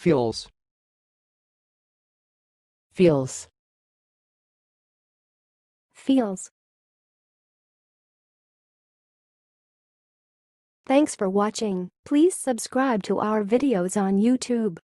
feels feels feels. Thanks for watching. Please subscribe to our videos on YouTube.